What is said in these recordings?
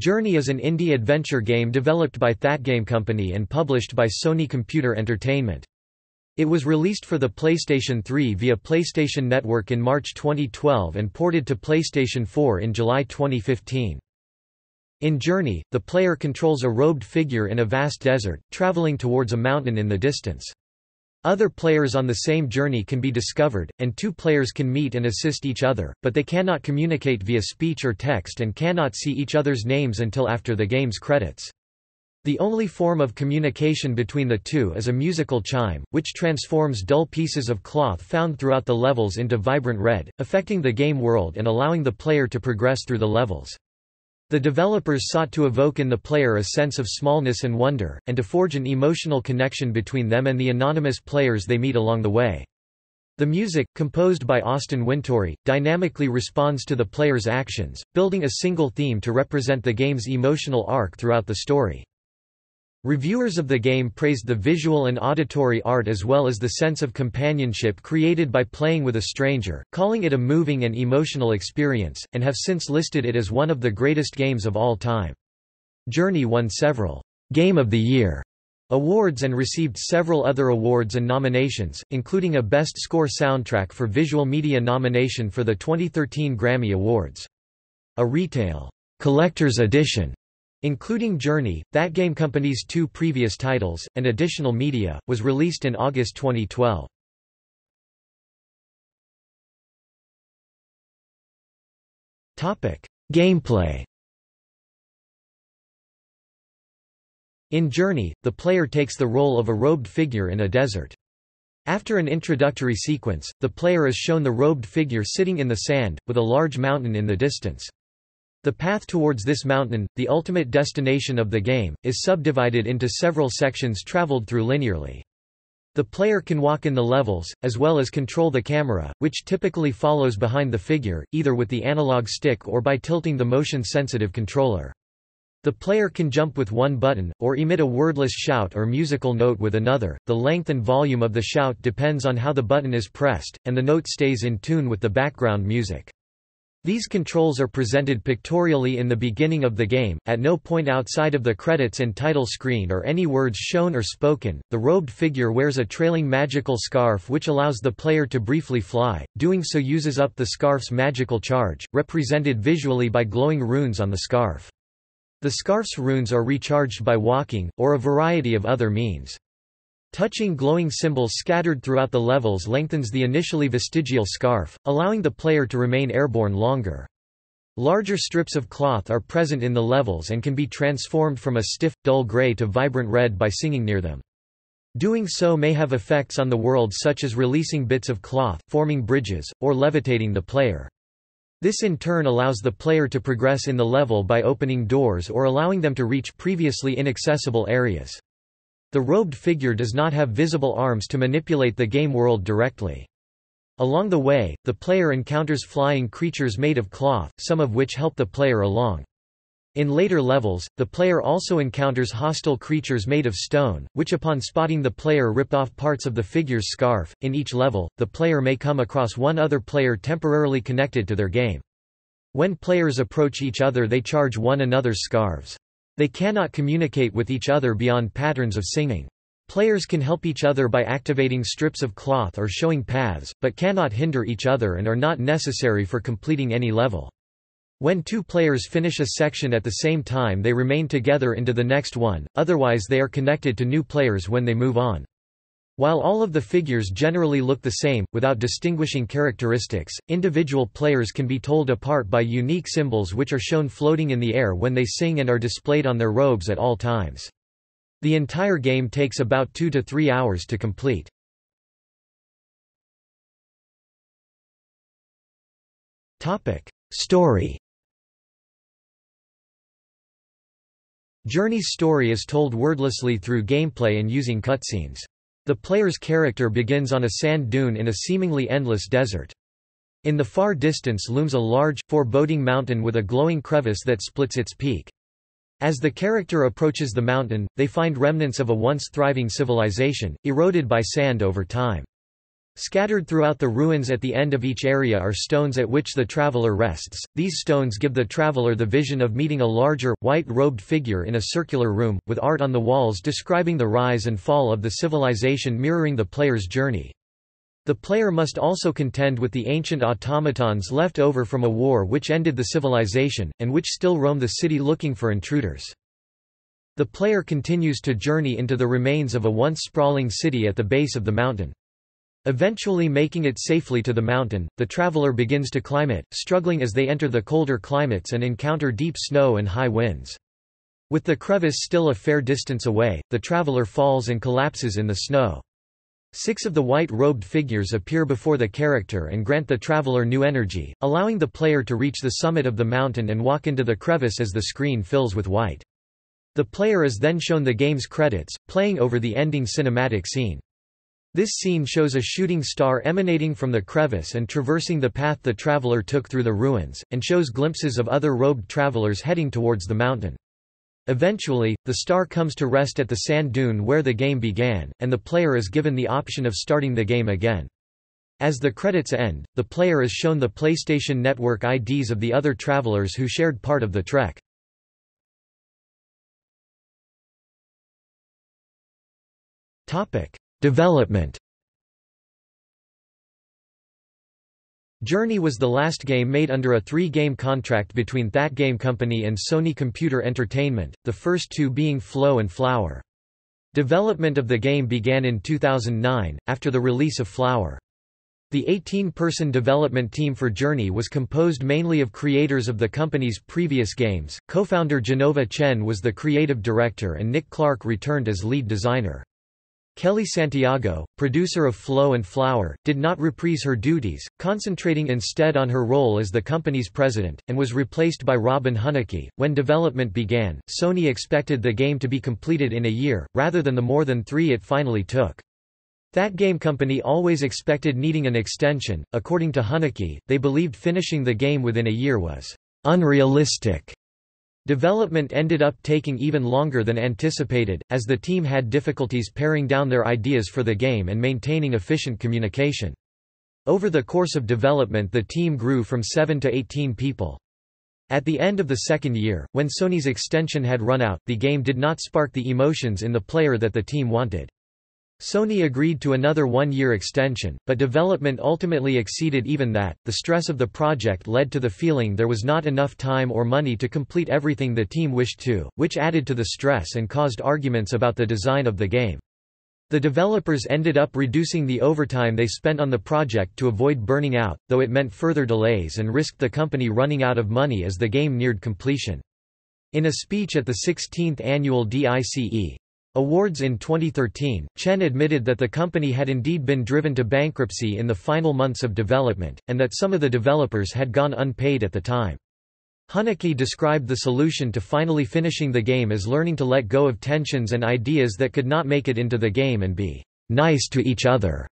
Journey is an indie adventure game developed by Thatgamecompany and published by Sony Computer Entertainment. It was released for the PlayStation 3 via PlayStation Network in March 2012 and ported to PlayStation 4 in July 2015. In Journey, the player controls a robed figure in a vast desert, traveling towards a mountain in the distance. Other players on the same journey can be discovered, and two players can meet and assist each other, but they cannot communicate via speech or text and cannot see each other's names until after the game's credits. The only form of communication between the two is a musical chime, which transforms dull pieces of cloth found throughout the levels into vibrant red, affecting the game world and allowing the player to progress through the levels. The developers sought to evoke in the player a sense of smallness and wonder, and to forge an emotional connection between them and the anonymous players they meet along the way. The music, composed by Austin Wintory, dynamically responds to the player's actions, building a single theme to represent the game's emotional arc throughout the story. Reviewers of the game praised the visual and auditory art as well as the sense of companionship created by playing with a stranger, calling it a moving and emotional experience, and have since listed it as one of the greatest games of all time. Journey won several Game of the Year awards and received several other awards and nominations, including a Best Score soundtrack for Visual Media nomination for the 2013 Grammy Awards. A retail collector's edition Including Journey, Thatgamecompany's two previous titles, and additional media, was released in August 2012. Gameplay In Journey, the player takes the role of a robed figure in a desert. After an introductory sequence, the player is shown the robed figure sitting in the sand, with a large mountain in the distance. The path towards this mountain, the ultimate destination of the game, is subdivided into several sections traveled through linearly. The player can walk in the levels, as well as control the camera, which typically follows behind the figure, either with the analog stick or by tilting the motion-sensitive controller. The player can jump with one button, or emit a wordless shout or musical note with another. The length and volume of the shout depends on how the button is pressed, and the note stays in tune with the background music. These controls are presented pictorially in the beginning of the game, at no point outside of the credits and title screen are any words shown or spoken. The robed figure wears a trailing magical scarf which allows the player to briefly fly, doing so uses up the scarf's magical charge, represented visually by glowing runes on the scarf. The scarf's runes are recharged by walking, or a variety of other means. Touching glowing symbols scattered throughout the levels lengthens the initially vestigial scarf, allowing the player to remain airborne longer. Larger strips of cloth are present in the levels and can be transformed from a stiff, dull gray to vibrant red by singing near them. Doing so may have effects on the world such as releasing bits of cloth, forming bridges, or levitating the player. This in turn allows the player to progress in the level by opening doors or allowing them to reach previously inaccessible areas. The robed figure does not have visible arms to manipulate the game world directly. Along the way, the player encounters flying creatures made of cloth, some of which help the player along. In later levels, the player also encounters hostile creatures made of stone, which upon spotting the player rip off parts of the figure's scarf. In each level, the player may come across one other player temporarily connected to their game. When players approach each other they charge one another's scarves. They cannot communicate with each other beyond patterns of singing. Players can help each other by activating strips of cloth or showing paths, but cannot hinder each other and are not necessary for completing any level. When two players finish a section at the same time they remain together into the next one, otherwise they are connected to new players when they move on. While all of the figures generally look the same, without distinguishing characteristics, individual players can be told apart by unique symbols which are shown floating in the air when they sing and are displayed on their robes at all times. The entire game takes about two to three hours to complete. Story Journey's story is told wordlessly through gameplay and using cutscenes. The player's character begins on a sand dune in a seemingly endless desert. In the far distance looms a large, foreboding mountain with a glowing crevice that splits its peak. As the character approaches the mountain, they find remnants of a once thriving civilization, eroded by sand over time. Scattered throughout the ruins at the end of each area are stones at which the traveler rests. These stones give the traveler the vision of meeting a larger, white-robed figure in a circular room, with art on the walls describing the rise and fall of the civilization mirroring the player's journey. The player must also contend with the ancient automatons left over from a war which ended the civilization, and which still roam the city looking for intruders. The player continues to journey into the remains of a once sprawling city at the base of the mountain. Eventually making it safely to the mountain, the traveler begins to climb it, struggling as they enter the colder climates and encounter deep snow and high winds. With the crevice still a fair distance away, the traveler falls and collapses in the snow. Six of the white-robed figures appear before the character and grant the traveler new energy, allowing the player to reach the summit of the mountain and walk into the crevice as the screen fills with white. The player is then shown the game's credits, playing over the ending cinematic scene. This scene shows a shooting star emanating from the crevice and traversing the path the traveler took through the ruins, and shows glimpses of other robed travelers heading towards the mountain. Eventually, the star comes to rest at the sand dune where the game began, and the player is given the option of starting the game again. As the credits end, the player is shown the PlayStation Network IDs of the other travelers who shared part of the trek. Development Journey was the last game made under a three-game contract between Thatgamecompany and Sony Computer Entertainment, the first two being Flow and Flower. Development of the game began in 2009, after the release of Flower. The 18-person development team for Journey was composed mainly of creators of the company's previous games. Co-founder Jenova Chen was the creative director and Nick Clark returned as lead designer. Kellee Santiago, producer of Flow and Flower, did not reprise her duties, concentrating instead on her role as the company's president, and was replaced by Robin Hunicke. When development began, Sony expected the game to be completed in a year, rather than the more than three it finally took. Thatgamecompany always expected needing an extension. According to Hunicke, they believed finishing the game within a year was unrealistic Development ended up taking even longer than anticipated, as the team had difficulties paring down their ideas for the game and maintaining efficient communication. Over the course of development the team grew from 7 to 18 people. At the end of the second year, when Sony's extension had run out, the game did not spark the emotions in the player that the team wanted. Sony agreed to another one-year extension, but development ultimately exceeded even that. The stress of the project led to the feeling there was not enough time or money to complete everything the team wished to, which added to the stress and caused arguments about the design of the game. The developers ended up reducing the overtime they spent on the project to avoid burning out, though it meant further delays and risked the company running out of money as the game neared completion. In a speech at the 16th annual DICE, Awards in 2013, Chen admitted that the company had indeed been driven to bankruptcy in the final months of development, and that some of the developers had gone unpaid at the time. Hunicke described the solution to finally finishing the game as learning to let go of tensions and ideas that could not make it into the game and be nice to each other.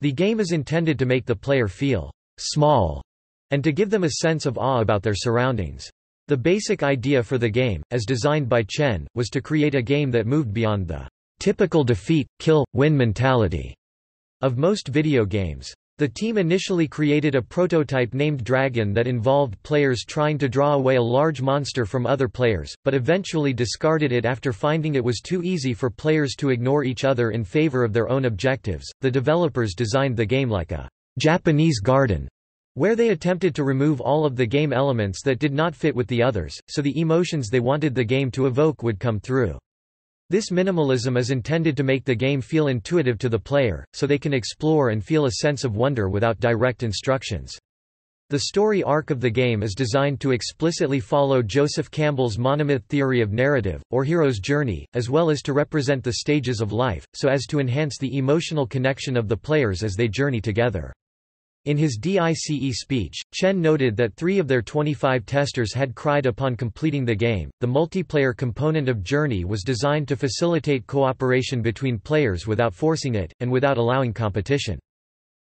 The game is intended to make the player feel small and to give them a sense of awe about their surroundings. The basic idea for the game, as designed by Chen, was to create a game that moved beyond the typical defeat, kill, win mentality of most video games. The team initially created a prototype named Dragon that involved players trying to draw away a large monster from other players, but eventually discarded it after finding it was too easy for players to ignore each other in favor of their own objectives. The developers designed the game like a Japanese garden where they attempted to remove all of the game elements that did not fit with the others, so the emotions they wanted the game to evoke would come through. This minimalism is intended to make the game feel intuitive to the player, so they can explore and feel a sense of wonder without direct instructions. The story arc of the game is designed to explicitly follow Joseph Campbell's monomyth theory of narrative, or hero's journey, as well as to represent the stages of life, so as to enhance the emotional connection of the players as they journey together. In his DICE speech, Chen noted that three of their 25 testers had cried upon completing the game. The multiplayer component of Journey was designed to facilitate cooperation between players without forcing it, and without allowing competition.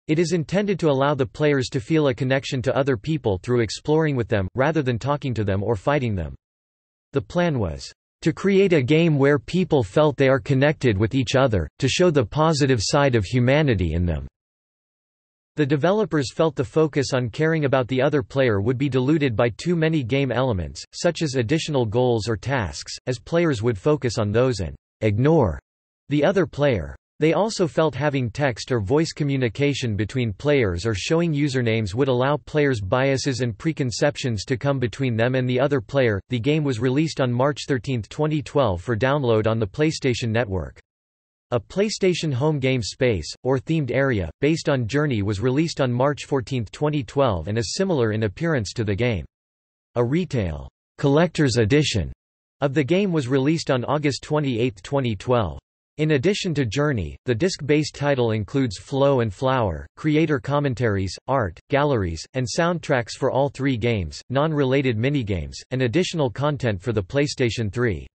It is intended to allow the players to feel a connection to other people through exploring with them, rather than talking to them or fighting them. The plan was to create a game where people felt they are connected with each other, to show the positive side of humanity in them. The developers felt the focus on caring about the other player would be diluted by too many game elements, such as additional goals or tasks, as players would focus on those and ignore the other player. They also felt having text or voice communication between players or showing usernames would allow players' biases and preconceptions to come between them and the other player. The game was released on March 13, 2012 for download on the PlayStation Network. A PlayStation Home Game Space, or themed area, based on Journey was released on March 14, 2012 and is similar in appearance to the game. A retail collector's edition of the game was released on August 28, 2012. In addition to Journey, the disc-based title includes Flow and Flower, creator commentaries, art, galleries, and soundtracks for all three games, non-related minigames, and additional content for the PlayStation 3.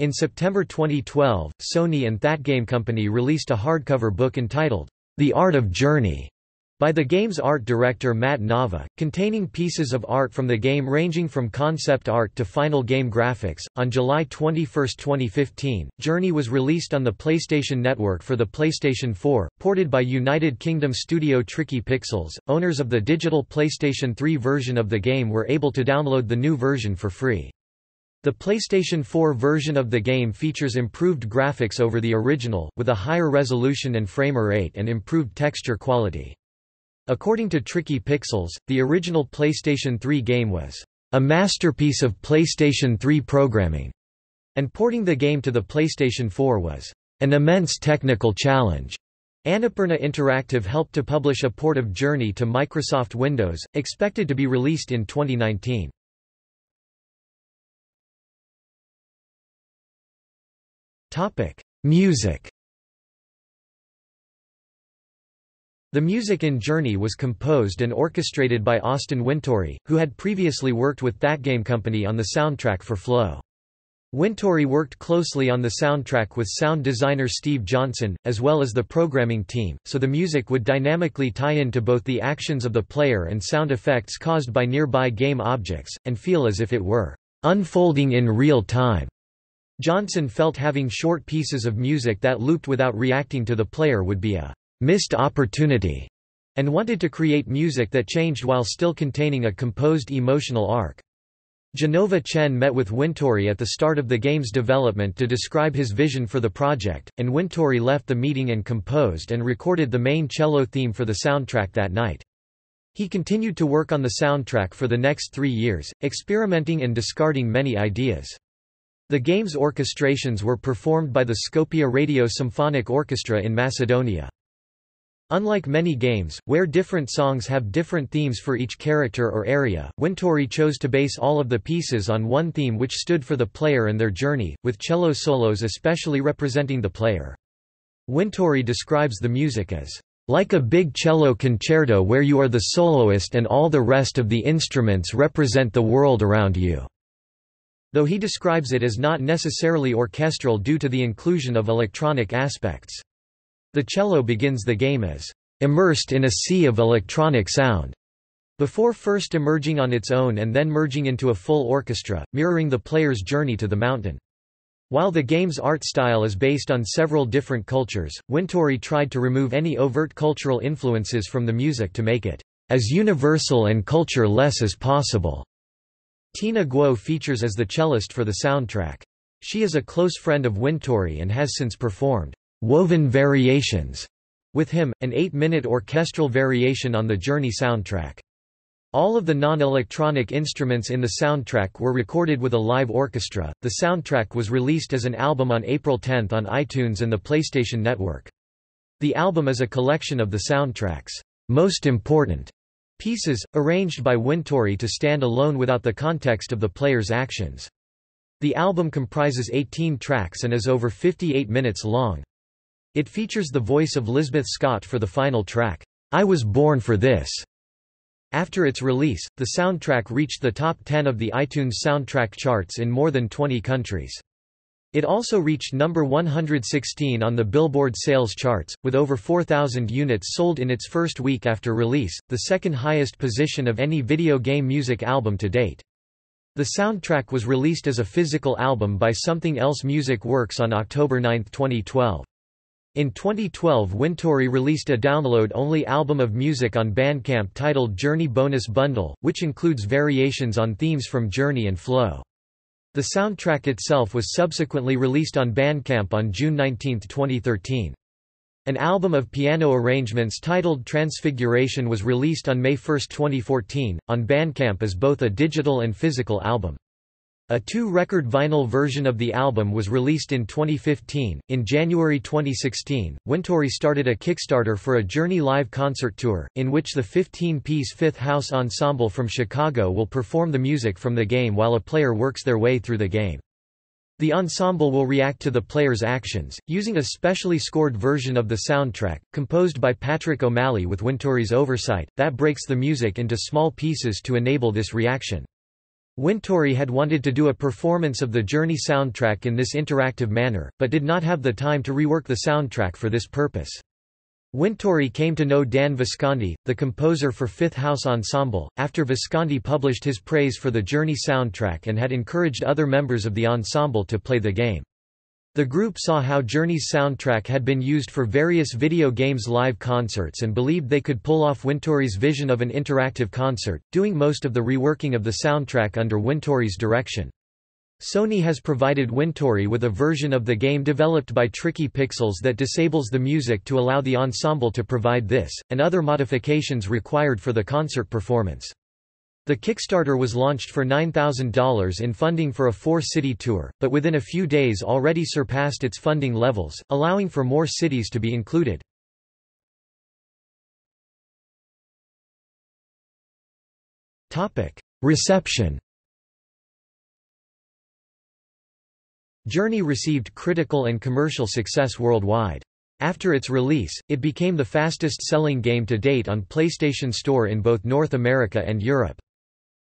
In September 2012, Sony and Thatgamecompany released a hardcover book entitled, The Art of Journey, by the game's art director Matt Nava, containing pieces of art from the game ranging from concept art to final game graphics. On July 21, 2015, Journey was released on the PlayStation Network for the PlayStation 4, ported by United Kingdom studio Tricky Pixels. Owners of the digital PlayStation 3 version of the game were able to download the new version for free. The PlayStation 4 version of the game features improved graphics over the original, with a higher resolution and frame rate and improved texture quality. According to Tricky Pixels, the original PlayStation 3 game was a masterpiece of PlayStation 3 programming, and porting the game to the PlayStation 4 was an immense technical challenge. Annapurna Interactive helped to publish a port of Journey to Microsoft Windows, expected to be released in 2019. Music The music in Journey was composed and orchestrated by Austin Wintory, who had previously worked with Thatgamecompany on the soundtrack for Flow. Wintory worked closely on the soundtrack with sound designer Steve Johnson, as well as the programming team, so the music would dynamically tie into both the actions of the player and sound effects caused by nearby game objects, and feel as if it were unfolding in real time. Johnson felt having short pieces of music that looped without reacting to the player would be a missed opportunity, and wanted to create music that changed while still containing a composed emotional arc. Jenova Chen met with Wintory at the start of the game's development to describe his vision for the project, and Wintory left the meeting and composed and recorded the main cello theme for the soundtrack that night. He continued to work on the soundtrack for the next three years, experimenting and discarding many ideas. The game's orchestrations were performed by the Skopje Radio Symphonic Orchestra in Macedonia. Unlike many games, where different songs have different themes for each character or area, Wintory chose to base all of the pieces on one theme which stood for the player and their journey, with cello solos especially representing the player. Wintory describes the music as, "...like a big cello concerto where you are the soloist and all the rest of the instruments represent the world around you." Though he describes it as not necessarily orchestral due to the inclusion of electronic aspects. The cello begins the game as immersed in a sea of electronic sound, before first emerging on its own and then merging into a full orchestra, mirroring the player's journey to the mountain. While the game's art style is based on several different cultures, Wintory tried to remove any overt cultural influences from the music to make it as universal and culture-less as possible. Tina Guo features as the cellist for the soundtrack. She is a close friend of Wintory and has since performed Woven Variations with him, an eight-minute orchestral variation on the Journey soundtrack. All of the non-electronic instruments in the soundtrack were recorded with a live orchestra. The soundtrack was released as an album on April 10 on iTunes and the PlayStation Network. The album is a collection of the soundtrack's most important pieces, arranged by Wintory to stand alone without the context of the player's actions. The album comprises 18 tracks and is over 58 minutes long. It features the voice of Lisbeth Scott for the final track, I Was Born for This. After its release, the soundtrack reached the top 10 of the iTunes soundtrack charts in more than 20 countries. It also reached number 116 on the Billboard sales charts, with over 4,000 units sold in its first week after release, the second highest position of any video game music album to date. The soundtrack was released as a physical album by Sumthing Else Music Works on October 9, 2012. In 2012 Wintory released a download-only album of music on Bandcamp titled Journey Bonus Bundle, which includes variations on themes from Journey and Flow. The soundtrack itself was subsequently released on Bandcamp on June 19, 2013. An album of piano arrangements titled Transfiguration was released on May 1, 2014, on Bandcamp as both a digital and physical album. A two-record vinyl version of the album was released in 2015. In January 2016, Wintory started a Kickstarter for a Journey live concert tour, in which the 15-piece Fifth House Ensemble from Chicago will perform the music from the game while a player works their way through the game. The ensemble will react to the player's actions, using a specially scored version of the soundtrack, composed by Patrick O'Malley with Wintory's oversight, that breaks the music into small pieces to enable this reaction. Wintory had wanted to do a performance of the Journey soundtrack in this interactive manner, but did not have the time to rework the soundtrack for this purpose. Wintory came to know Dan Visconti, the composer for Fifth House Ensemble, after Visconti published his praise for the Journey soundtrack and had encouraged other members of the ensemble to play the game. The group saw how Journey's soundtrack had been used for various video games live concerts and believed they could pull off Wintory's vision of an interactive concert, doing most of the reworking of the soundtrack under Wintory's direction. Sony has provided Wintory with a version of the game developed by Tricky Pixels that disables the music to allow the ensemble to provide this, and other modifications required for the concert performance. The Kickstarter was launched for $9,000 in funding for a four-city tour, but within a few days already surpassed its funding levels, allowing for more cities to be included. Reception Journey received critical and commercial success worldwide. After its release, it became the fastest-selling game to date on PlayStation Store in both North America and Europe.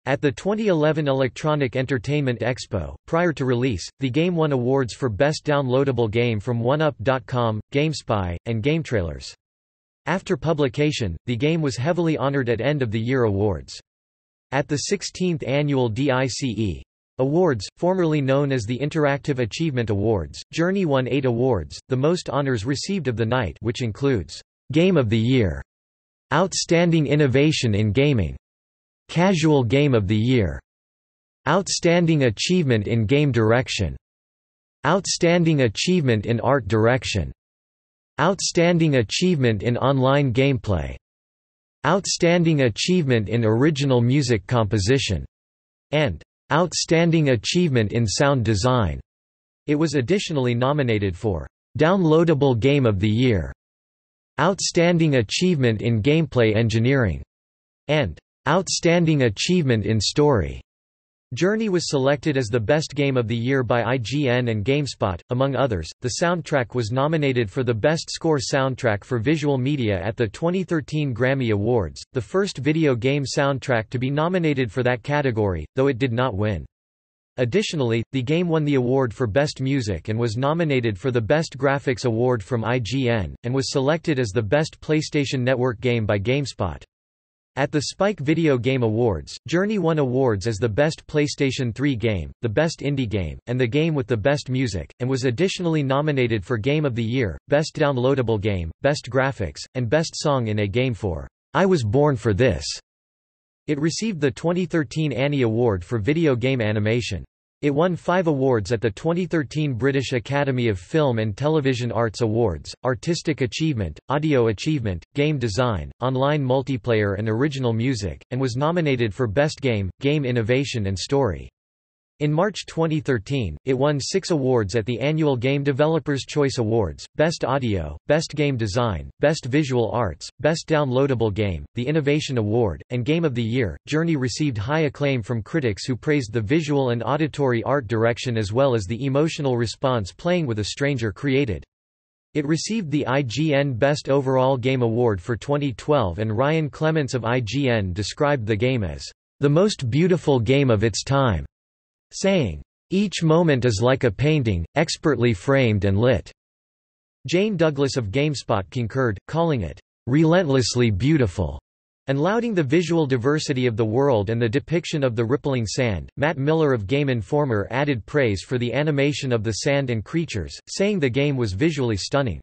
At the 2011 Electronic Entertainment Expo, prior to release, the game won awards for Best Downloadable Game from OneUp.com, GameSpy, and GameTrailers. After publication, the game was heavily honored at End of the Year awards. At the 16th Annual DICE Awards, formerly known as the Interactive Achievement Awards, Journey won eight awards, the most honors received of the night which includes Game of the Year, Outstanding Innovation in Gaming, Casual Game of the Year. Outstanding Achievement in Game Direction. Outstanding Achievement in Art Direction. Outstanding Achievement in Online Gameplay. Outstanding Achievement in Original Music Composition. And Outstanding Achievement in Sound Design. It was additionally nominated for Downloadable Game of the Year, Outstanding Achievement in Gameplay Engineering, and Outstanding Achievement in Story. Journey was selected as the best game of the year by IGN and GameSpot, among others. The soundtrack was nominated for the Best Score Soundtrack for Visual Media at the 2013 Grammy Awards, the first video game soundtrack to be nominated for that category, though it did not win. Additionally, the game won the award for Best Music and was nominated for the Best Graphics Award from IGN, and was selected as the Best PlayStation Network game by GameSpot. At the Spike Video Game Awards, Journey won awards as the Best PlayStation 3 Game, the Best Indie Game, and the Game with the Best Music, and was additionally nominated for Game of the Year, Best Downloadable Game, Best Graphics, and Best Song in a Game for I Was Born for This. It received the 2013 Annie Award for Video Game Animation. It won five awards at the 2013 British Academy of Film and Television Arts Awards, Artistic Achievement, Audio Achievement, Game Design, Online Multiplayer and Original Music, and was nominated for Best Game, Game Innovation and Story. In March 2013, it won six awards at the annual Game Developers' Choice Awards, Best Audio, Best Game Design, Best Visual Arts, Best Downloadable Game, the Innovation Award, and Game of the Year. Journey received high acclaim from critics who praised the visual and auditory art direction as well as the emotional response playing with a stranger created. It received the IGN Best Overall Game Award for 2012 and Ryan Clements of IGN described the game as the most beautiful game of its time saying, "...each moment is like a painting, expertly framed and lit." Jane Douglas of GameSpot concurred, calling it, "...relentlessly beautiful." and lauding the visual diversity of the world and the depiction of the rippling sand. Matt Miller of Game Informer added praise for the animation of the sand and creatures, saying the game was visually stunning.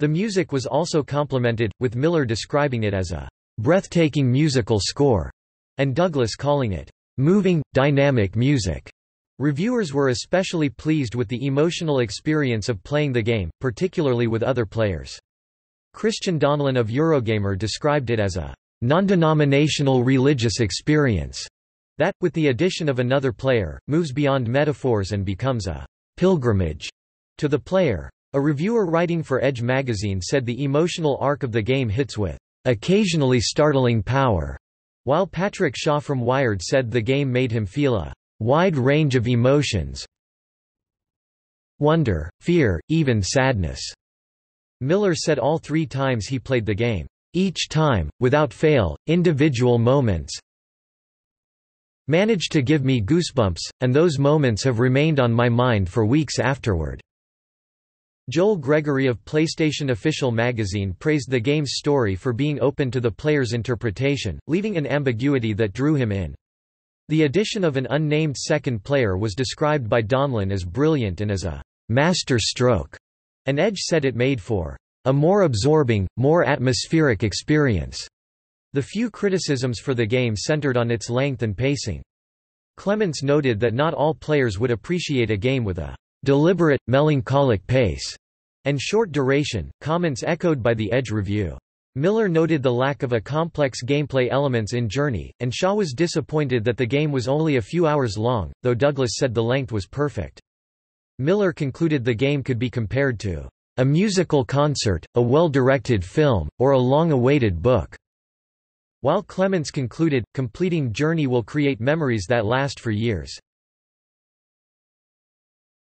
The music was also complimented, with Miller describing it as a breathtaking musical score, and Douglas calling it moving, dynamic music. Reviewers were especially pleased with the emotional experience of playing the game, particularly with other players. Christian Donlan of Eurogamer described it as a non-denominational religious experience that, with the addition of another player, moves beyond metaphors and becomes a pilgrimage to the player. A reviewer writing for Edge magazine said the emotional arc of the game hits with occasionally startling power, while Patrick Shaw from Wired said the game made him feel a wide range of emotions wonder, fear, even sadness. Miller said all three times he played the game, each time, without fail, individual moments managed to give me goosebumps, and those moments have remained on my mind for weeks afterward. Joel Gregory of PlayStation Official Magazine praised the game's story for being open to the player's interpretation, leaving an ambiguity that drew him in. The addition of an unnamed second player was described by Donlan as brilliant and as a master stroke, and Edge said it made for a more absorbing, more atmospheric experience. The few criticisms for the game centered on its length and pacing. Clements noted that not all players would appreciate a game with a deliberate, melancholic pace and short duration, comments echoed by the Edge review. Miller noted the lack of a complex gameplay elements in Journey, and Shaw was disappointed that the game was only a few hours long, though Douglas said the length was perfect. Miller concluded the game could be compared to a musical concert, a well-directed film, or a long-awaited book. While Clements concluded, completing Journey will create memories that last for years.